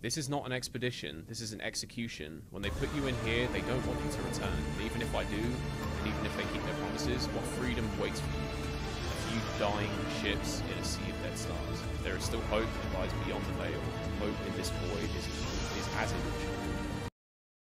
This is not an expedition. This is an execution. When they put you in here, they don't want you to return. And even if I do, and even if they keep their promises, what freedom waits for you? A few dying ships in a sea of dead stars. There is still hope that lies beyond the veil. Hope in this void is, is as illusion.